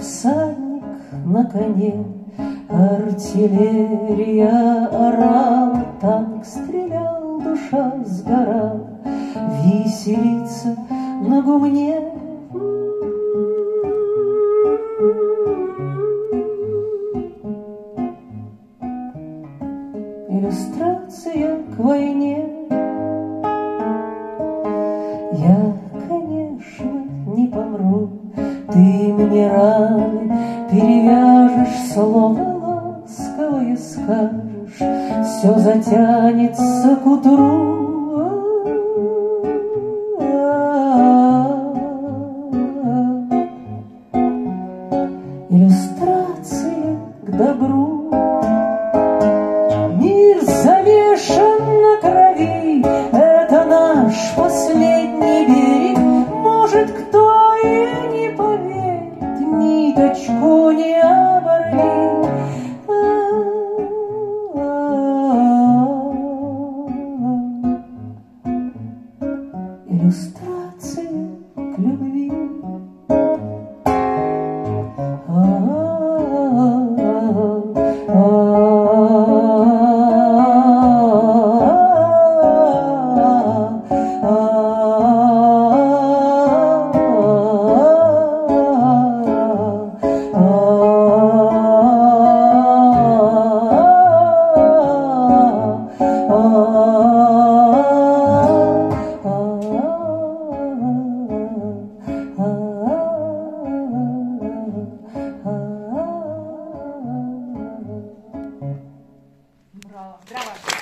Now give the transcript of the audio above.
всадник на коне, Артиллерия орала, танк стрелял, душа сгорала, Виселица на гумне. Иллюстрация к войне. Я, мои раны Перевяжешь слово ласковое скажешь Все затянется к утру. Иллюстрация к добру. ниточку не оборви. И Brawa.